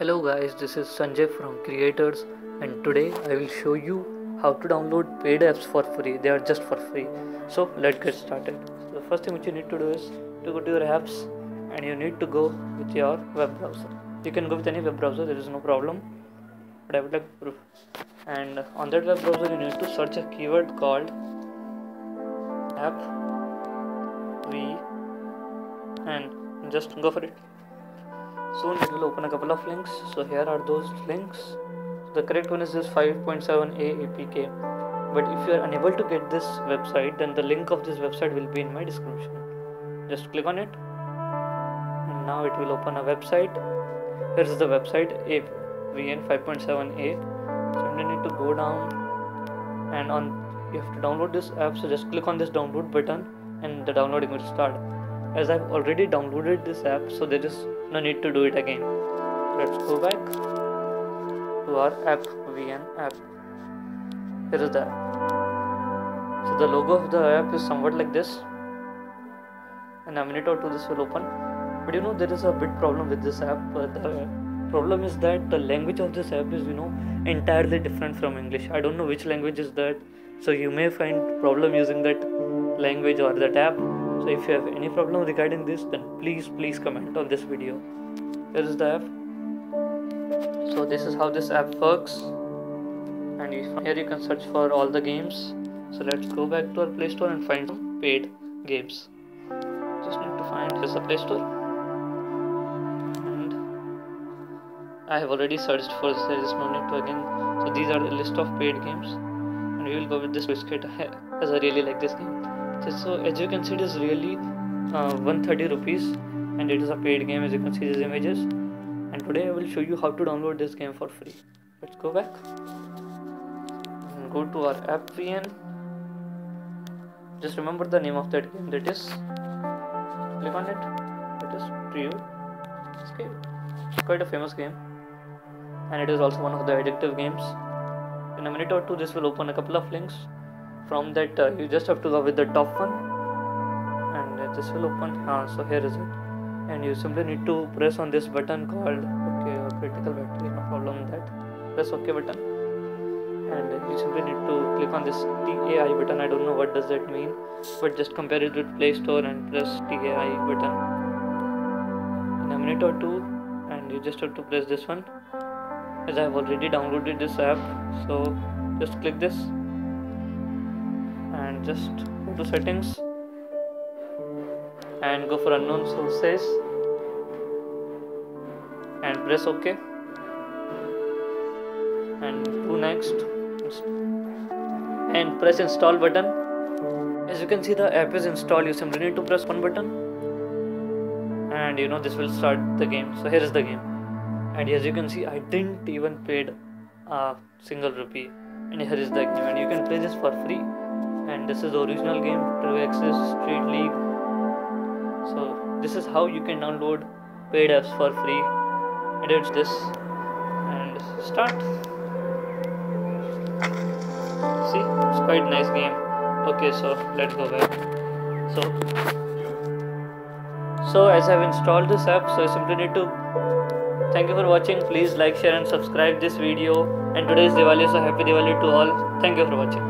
Hello guys, this is Sanjay from Creators and today I will show you how to download paid apps for free. They are just for free. So let's get started. So the first thing which you need to do is to go to your apps and you need to go with your web browser. You can go with any web browser, there is no problem. But I would like proof. And on that web browser you need to search a keyword called app v and just go for it soon it will open a couple of links. So here are those links. The correct one is this 5.7a apk but if you are unable to get this website then the link of this website will be in my description. Just click on it. And now it will open a website. Here is the website avn 5.7a so you need to go down and on you have to download this app. So just click on this download button and the downloading will start. As I've already downloaded this app so there is no need to do it again. Let's go back to our app vn app. Here is the app. So the logo of the app is somewhat like this. And a minute or two this will open. But you know there is a bit problem with this app. Uh, the problem is that the language of this app is you know entirely different from english. I don't know which language is that. So you may find problem using that language or that app so if you have any problem regarding this then please please comment on this video. Here is the app. So this is how this app works. And here you can search for all the games. So let's go back to our play store and find some paid games. Just need to find this a play store. And I have already searched for this there is no need to again. So these are the list of paid games. And we will go with this biscuit. As I really like this game so as you can see it is really uh, 130 rupees and it is a paid game as you can see these images. And today I will show you how to download this game for free. Let's go back. And go to our app VN just remember the name of that game that is click on it. It is True Skate it's quite a famous game. And it is also one of the addictive games. In a minute or two this will open a couple of links from that uh, you just have to go with the top one. And uh, this will open. Uh, so here is it. And you simply need to press on this button called okay critical battery no problem with that. Press ok button. And you simply need to click on this TAI button. I don't know what does that mean but just compare it with Play Store and press TAI button. In a minute or two and you just have to press this one. As I have already downloaded this app so just click this and just go to settings and go for unknown sources and press ok. And do next. And press install button. As you can see the app is installed. You simply need to press one button. And you know this will start the game. So here is the game. And as you can see I didn't even paid a single rupee. And here is the game. And you can play this for free and this is the original game True Access Street League. So this is how you can download paid apps for free. And it's this. And start. See it's quite nice game. Okay so let's go back. So so as I've installed this app so I simply need to thank you for watching. Please like share and subscribe this video. And today is Diwali so happy Diwali to all. Thank you for watching